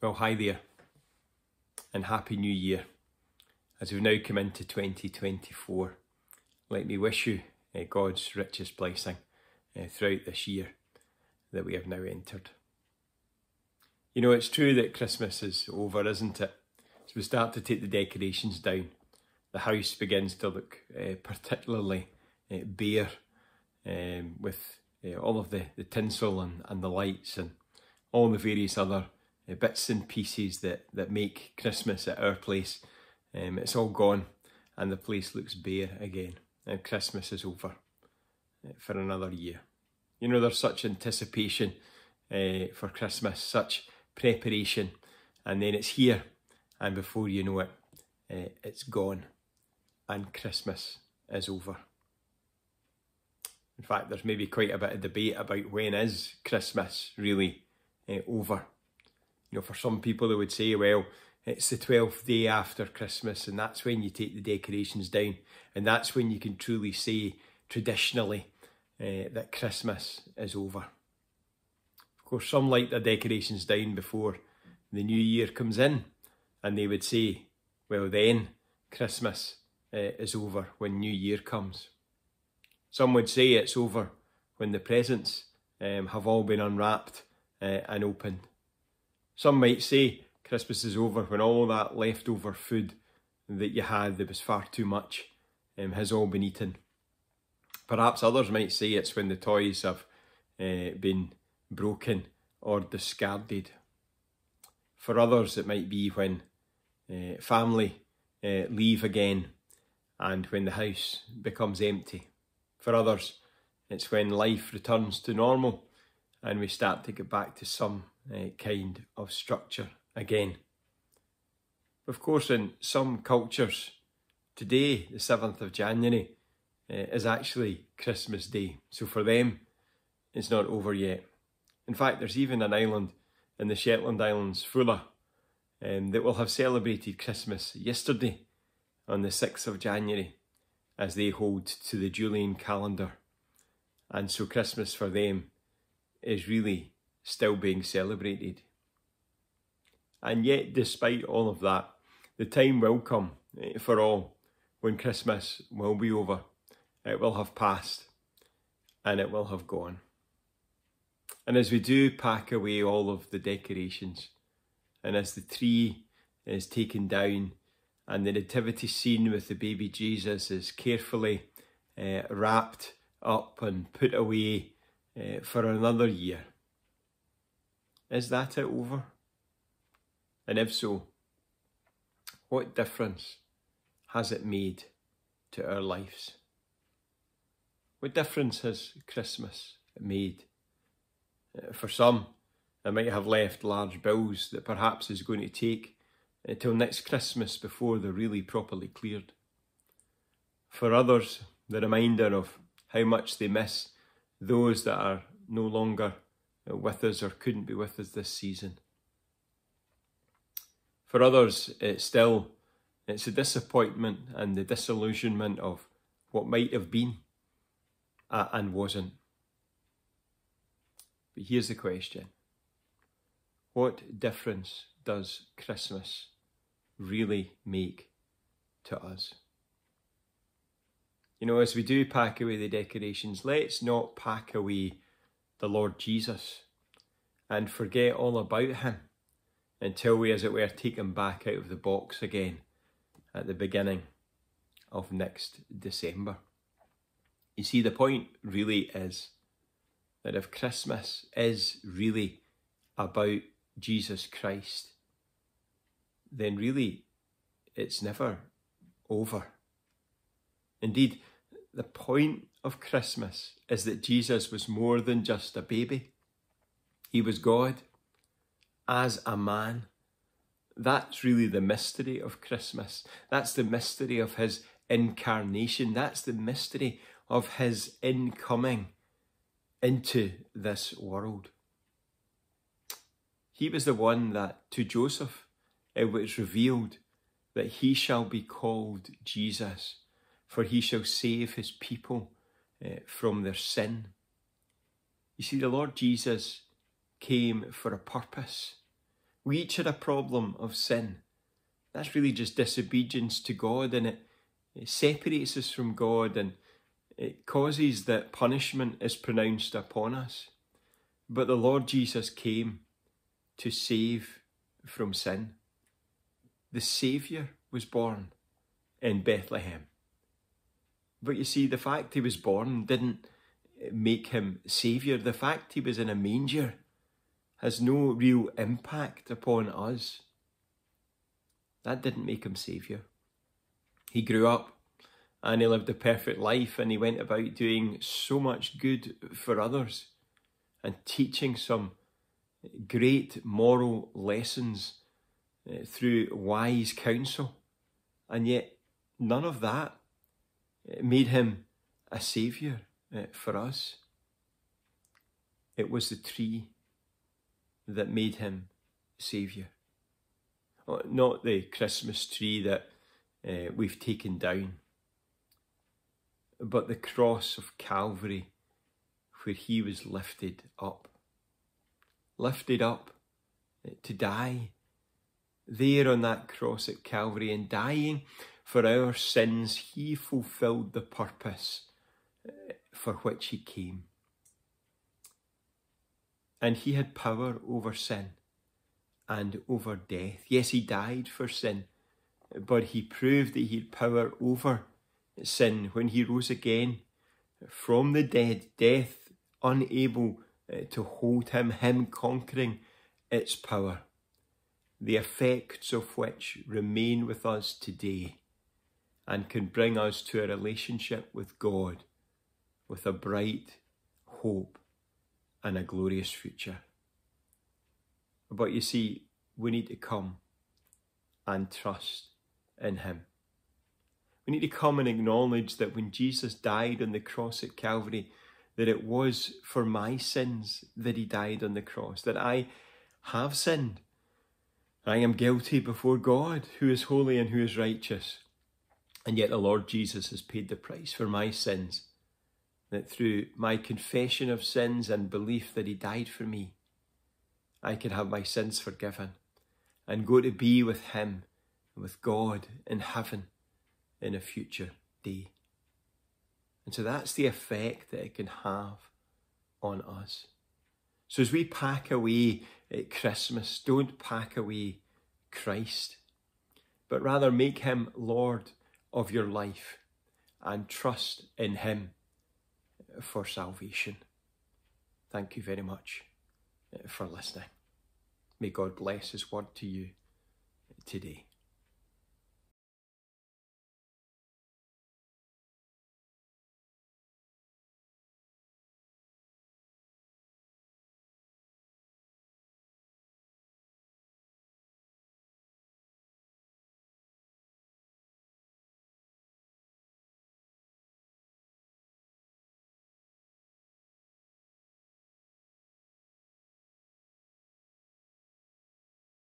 Well, hi there, and Happy New Year. As we've now come into 2024, let me wish you uh, God's richest blessing uh, throughout this year that we have now entered. You know, it's true that Christmas is over, isn't it? So we start to take the decorations down, the house begins to look uh, particularly bare um, with all of the, the tinsel and, and the lights and all the various other bits and pieces that, that make Christmas at our place. Um, it's all gone and the place looks bare again. And Christmas is over uh, for another year. You know, there's such anticipation uh, for Christmas, such preparation, and then it's here, and before you know it, uh, it's gone, and Christmas is over. In fact, there's maybe quite a bit of debate about when is Christmas really uh, over. You know, for some people, they would say, well, it's the 12th day after Christmas, and that's when you take the decorations down, and that's when you can truly say traditionally uh, that Christmas is over. Of course, some like their decorations down before the new year comes in, and they would say, well, then Christmas uh, is over when New Year comes. Some would say it's over when the presents um, have all been unwrapped uh, and opened. Some might say Christmas is over when all that leftover food that you had that was far too much um, has all been eaten. Perhaps others might say it's when the toys have uh, been broken or discarded. For others, it might be when uh, family uh, leave again and when the house becomes empty. For others, it's when life returns to normal and we start to get back to some uh, kind of structure again. Of course, in some cultures, today, the 7th of January, uh, is actually Christmas Day. So for them, it's not over yet. In fact, there's even an island in the Shetland Islands, Foula, um, that will have celebrated Christmas yesterday on the 6th of January as they hold to the Julian calendar. And so Christmas for them is really still being celebrated. And yet, despite all of that, the time will come eh, for all when Christmas will be over. It will have passed and it will have gone. And as we do pack away all of the decorations, and as the tree is taken down, and the nativity scene with the baby Jesus is carefully uh, wrapped up and put away uh, for another year, is that it over? And if so, what difference has it made to our lives? What difference has Christmas made? Uh, for some, it might have left large bills that perhaps is going to take until next Christmas before they're really properly cleared. For others, the reminder of how much they miss those that are no longer with us or couldn't be with us this season. For others, it's still it's a disappointment and the disillusionment of what might have been and wasn't. But here's the question. What difference does Christmas really make to us? You know, as we do pack away the decorations, let's not pack away the Lord Jesus and forget all about him until we, as it were, take him back out of the box again at the beginning of next December. You see, the point really is that if Christmas is really about Jesus Christ, then really it's never over. Indeed, the point of Christmas is that Jesus was more than just a baby. He was God as a man. That's really the mystery of Christmas. That's the mystery of his incarnation. That's the mystery of his incoming into this world. He was the one that to Joseph it was revealed that he shall be called Jesus, for he shall save his people uh, from their sin. You see, the Lord Jesus came for a purpose, We each had a problem of sin. That's really just disobedience to God and it, it separates us from God and it causes that punishment is pronounced upon us. But the Lord Jesus came to save from sin. The Saviour was born in Bethlehem. But you see, the fact he was born didn't make him Saviour. The fact he was in a manger has no real impact upon us. That didn't make him Saviour. He grew up and he lived a perfect life and he went about doing so much good for others and teaching some great moral lessons uh, through wise counsel. And yet, none of that uh, made him a saviour uh, for us. It was the tree that made him saviour. Oh, not the Christmas tree that uh, we've taken down, but the cross of Calvary where he was lifted up. Lifted up uh, to die there on that cross at Calvary and dying for our sins, he fulfilled the purpose uh, for which he came. And he had power over sin and over death. Yes, he died for sin, but he proved that he had power over sin. When he rose again from the dead, death unable uh, to hold him, him conquering its power, the effects of which remain with us today and can bring us to a relationship with God with a bright hope and a glorious future. But you see, we need to come and trust in Him. We need to come and acknowledge that when Jesus died on the cross at Calvary, that it was for my sins that He died on the cross, that I have sinned. I am guilty before God, who is holy and who is righteous. And yet the Lord Jesus has paid the price for my sins that through my confession of sins and belief that He died for me, I can have my sins forgiven and go to be with Him, with God in heaven in a future day. And so that's the effect that it can have on us. So as we pack away at Christmas, don't pack away Christ, but rather make Him Lord of your life and trust in Him for salvation. Thank you very much uh, for listening. May God bless His word to you today.